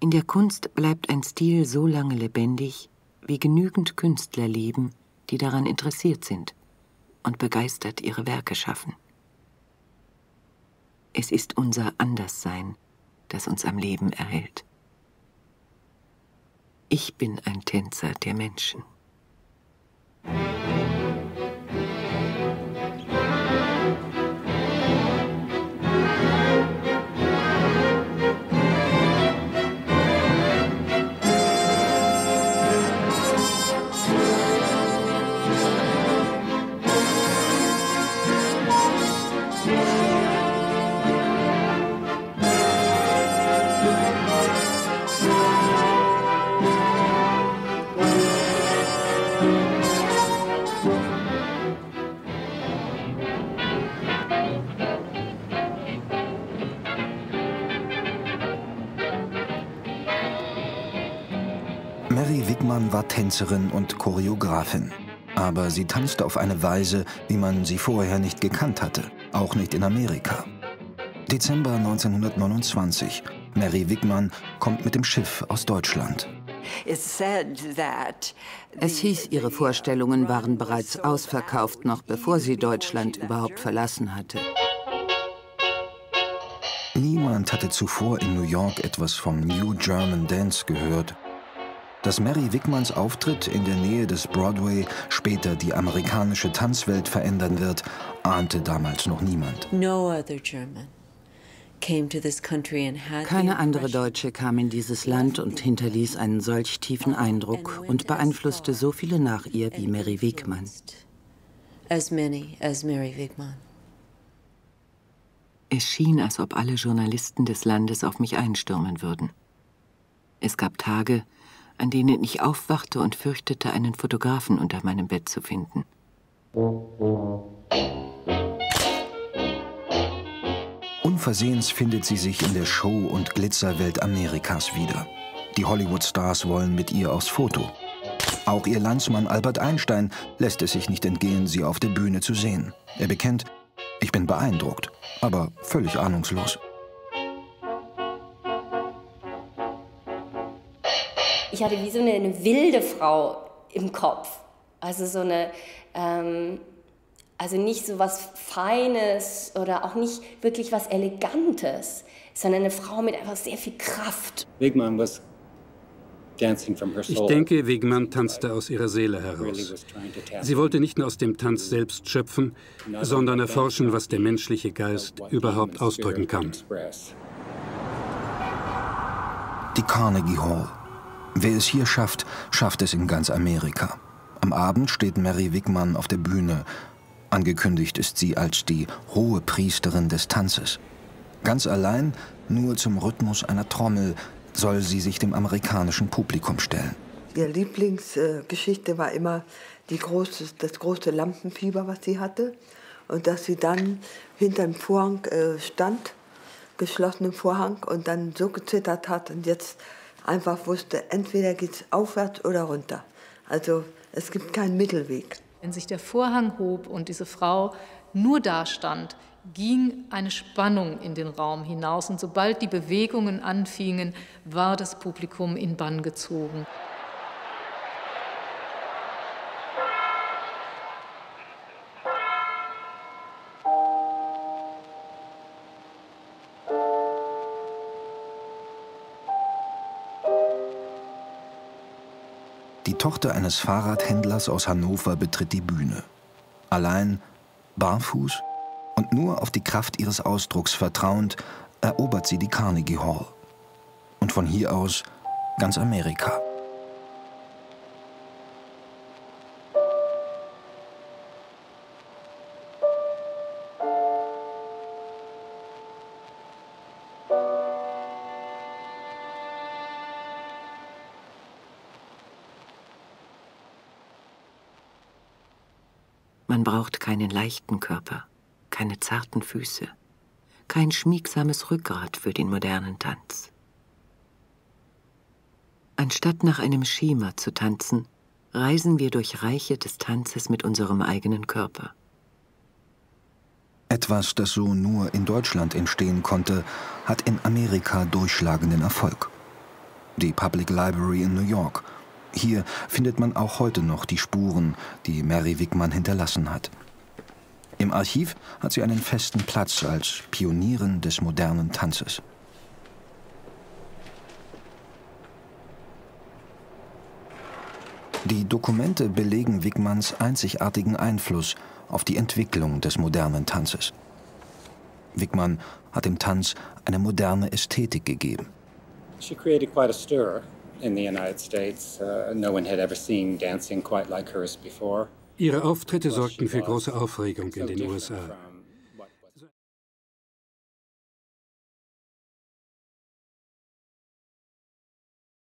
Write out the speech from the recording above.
In der Kunst bleibt ein Stil so lange lebendig, wie genügend Künstler leben, die daran interessiert sind und begeistert ihre Werke schaffen. Es ist unser Anderssein, das uns am Leben erhält. Ich bin ein Tänzer der Menschen. Wigman war Tänzerin und Choreografin. Aber sie tanzte auf eine Weise, wie man sie vorher nicht gekannt hatte, auch nicht in Amerika. Dezember 1929. Mary Wigman kommt mit dem Schiff aus Deutschland. Es hieß, ihre Vorstellungen waren bereits ausverkauft, noch bevor sie Deutschland überhaupt verlassen hatte. Niemand hatte zuvor in New York etwas vom New German Dance gehört dass Mary Wickmans Auftritt in der Nähe des Broadway später die amerikanische Tanzwelt verändern wird, ahnte damals noch niemand. Keine andere Deutsche kam in dieses Land und hinterließ einen solch tiefen Eindruck und beeinflusste so viele nach ihr wie Mary Wigman. Es schien, als ob alle Journalisten des Landes auf mich einstürmen würden. Es gab Tage, an denen ich aufwachte und fürchtete, einen Fotografen unter meinem Bett zu finden. Unversehens findet sie sich in der Show- und Glitzerwelt Amerikas wieder. Die Hollywood-Stars wollen mit ihr aufs Foto. Auch ihr Landsmann Albert Einstein lässt es sich nicht entgehen, sie auf der Bühne zu sehen. Er bekennt, ich bin beeindruckt, aber völlig ahnungslos. Ich hatte wie so eine, eine wilde Frau im Kopf. Also so eine, ähm, also nicht so was Feines oder auch nicht wirklich was Elegantes, sondern eine Frau mit einfach sehr viel Kraft. Wigman was ich denke, Wigman tanzte aus ihrer Seele heraus. Sie wollte nicht nur aus dem Tanz selbst schöpfen, sondern erforschen, was der menschliche Geist überhaupt ausdrücken kann. Die Carnegie Hall. Wer es hier schafft, schafft es in ganz Amerika. Am Abend steht Mary Wigman auf der Bühne. Angekündigt ist sie als die hohe Priesterin des Tanzes. Ganz allein, nur zum Rhythmus einer Trommel, soll sie sich dem amerikanischen Publikum stellen. Ihre Lieblingsgeschichte war immer große, das große Lampenfieber, was sie hatte. Und dass sie dann hinter dem Vorhang äh, stand, geschlossenem Vorhang, und dann so gezittert hat und jetzt einfach wusste, entweder geht es aufwärts oder runter. Also es gibt keinen Mittelweg. Wenn sich der Vorhang hob und diese Frau nur da stand, ging eine Spannung in den Raum hinaus und sobald die Bewegungen anfingen, war das Publikum in Bann gezogen. Tochter eines Fahrradhändlers aus Hannover betritt die Bühne. Allein, barfuß und nur auf die Kraft ihres Ausdrucks vertrauend, erobert sie die Carnegie Hall. Und von hier aus ganz Amerika. Man braucht keinen leichten Körper, keine zarten Füße, kein schmiegsames Rückgrat für den modernen Tanz. Anstatt nach einem Schema zu tanzen, reisen wir durch Reiche des Tanzes mit unserem eigenen Körper. Etwas, das so nur in Deutschland entstehen konnte, hat in Amerika durchschlagenden Erfolg. die Public Library in New York. Hier findet man auch heute noch die Spuren, die Mary Wigman hinterlassen hat. Im Archiv hat sie einen festen Platz als Pionierin des modernen Tanzes. Die Dokumente belegen Wigmans einzigartigen Einfluss auf die Entwicklung des modernen Tanzes. Wigman hat dem Tanz eine moderne Ästhetik gegeben. She created quite a stir in the United States. No one had ever seen dancing quite like hers before. Ihre Auftritte sorgten für große Aufregung in den USA.